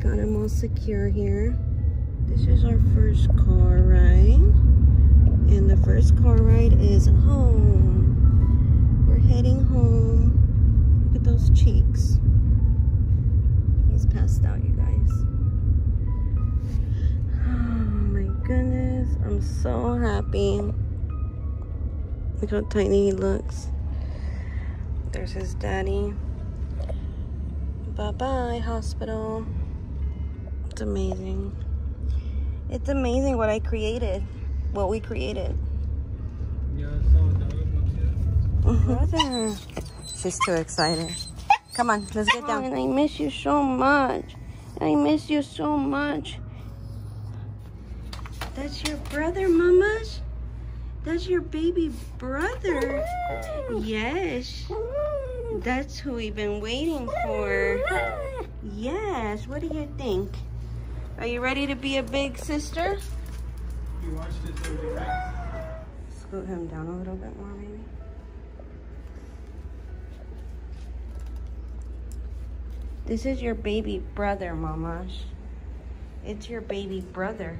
got him all secure here. This is our first car ride. And the first car ride is home. We're heading home. Look at those cheeks. He's passed out, you guys. Oh my goodness. I'm so happy. Look how tiny he looks. There's his daddy. Bye-bye, hospital. It's amazing. It's amazing what I created. What we created. Brother. She's too excited. Come on, let's get down. And I miss you so much. I miss you so much. That's your brother, mamas? That's your baby brother. Yes. That's who we've been waiting for. Yes. What do you think? Are you ready to be a big sister? You watched it so Scoot him down a little bit more, maybe. This is your baby brother, Mamash. It's your baby brother.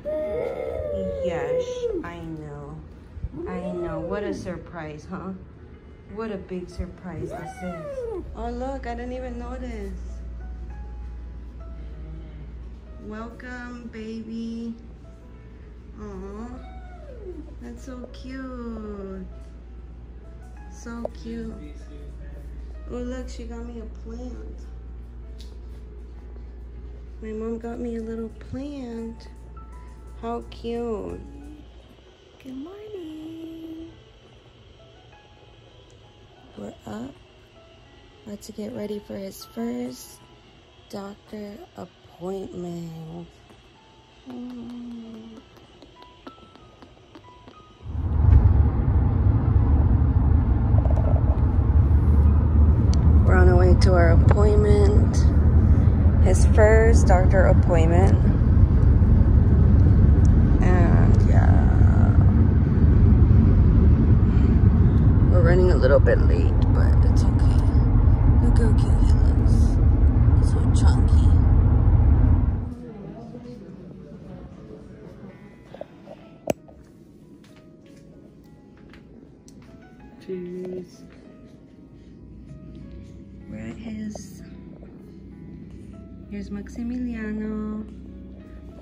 Yes, I know. I know. What a surprise, huh? What a big surprise this is. Oh, look, I didn't even notice. Welcome, baby. Aw, that's so cute. So cute. Oh, look, she got me a plant. My mom got me a little plant. How cute. Good morning. We're up. About to get ready for his first doctor appointment. Mm. We're on our way to our appointment. His first doctor appointment. And yeah. We're running a little bit late, his. Here's Maximiliano.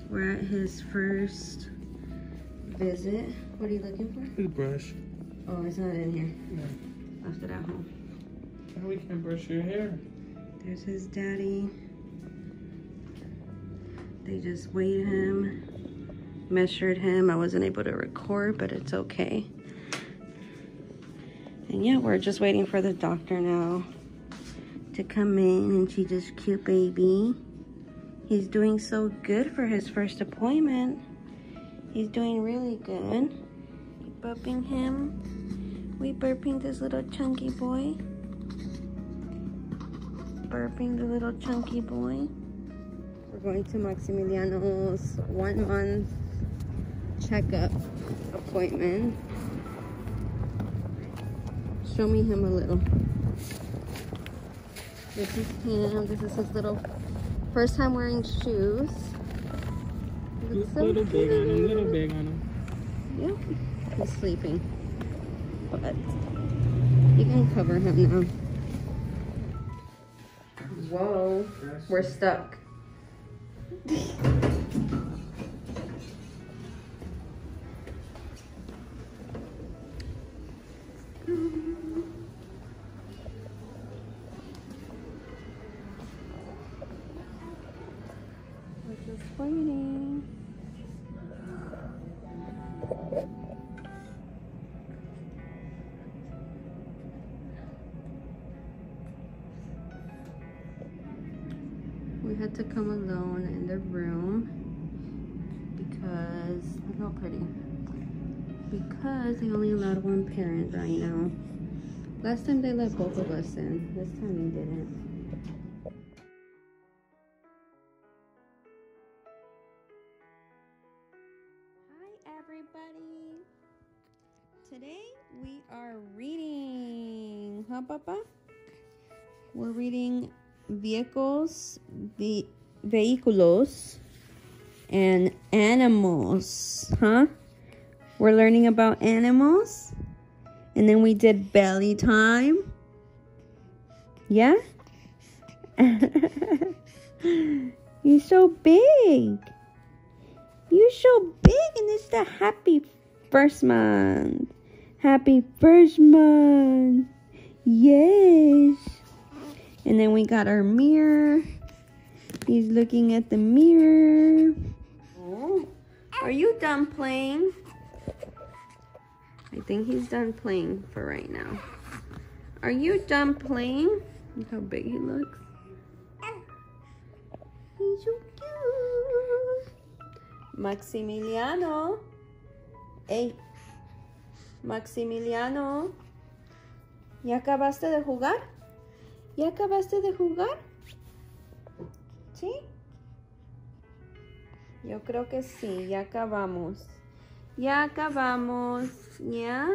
We're at his first visit. What are you looking for? His brush. Oh, it's not in here. No. Left it at home. How we can brush your hair? There's his daddy. They just weighed him, measured him. I wasn't able to record, but it's okay. And yeah, we're just waiting for the doctor now to come in and see just cute baby. He's doing so good for his first appointment. He's doing really good. Burping him. We burping this little chunky boy. Burping the little chunky boy. We're going to Maximiliano's one month checkup appointment. Show me him a little. This is him. This is his little first time wearing shoes. He looks so little big on him, cute. little big on him. Yep, he's sleeping. But you can cover him now. Whoa, we're stuck. We had to come alone in the room because look how pretty. Because they only allowed one parent right now. Last time they let both of us in. This time they didn't. Everybody. Today we are reading. Huh, Papa? We're reading vehicles, ve vehículos, and animals, huh? We're learning about animals. And then we did belly time. Yeah? You're so big. You're so big, and it's the happy first month. Happy first month. Yes. And then we got our mirror. He's looking at the mirror. Oh, are you done playing? I think he's done playing for right now. Are you done playing? Look how big he looks. He's so. Maximiliano. Hey. Maximiliano. ¿Ya acabaste de jugar? ¿Ya acabaste de jugar? ¿Sí? Yo creo que sí, ya acabamos. Ya acabamos, ¿ya?